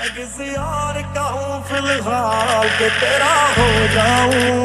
मैं किसी और का हूँ फ़िलहाल के तेरा हो जाऊँ।